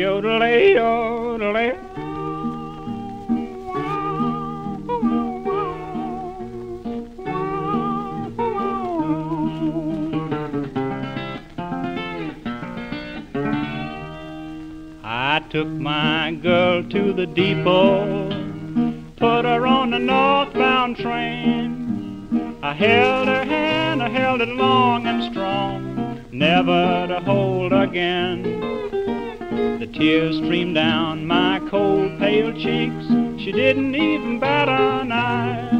Yodelay, yodelay. I took my girl to the depot, put her on the northbound train. I held her hand, I held it long and strong, never to hold again. The tears streamed down my cold, pale cheeks. She didn't even bat an eye.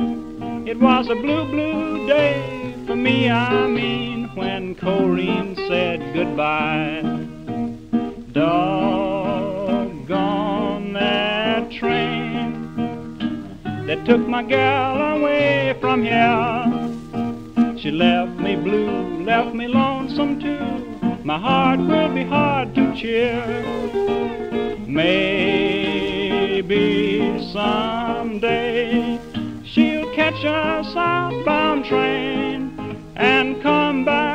It was a blue, blue day for me, I mean, when Corrine said goodbye. Doggone that train that took my gal away from here. She left me blue, left me lonesome too. My heart will be hard to cheer. Maybe someday she'll catch a southbound train and come back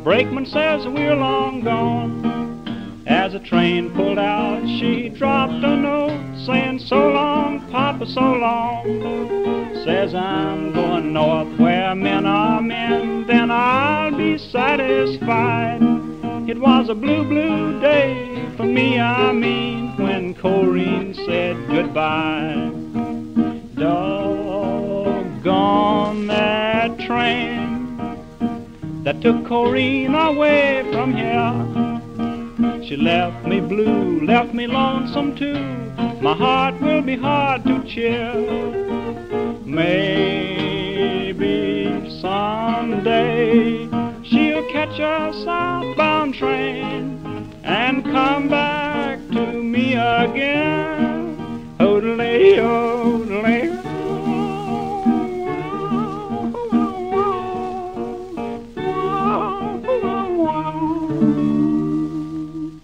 The brakeman says we're long gone. As the train pulled out, she dropped a note saying, So long, Papa, so long. Says I'm going north where men are men, then I'll be satisfied. It was a blue, blue day for me, I mean, when Corrine said goodbye. Doggone that train that took Corrine away from here. She left me blue, left me lonesome too. My heart will be hard to cheer. Maybe someday she'll catch a southbound train and come back to me again.